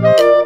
Música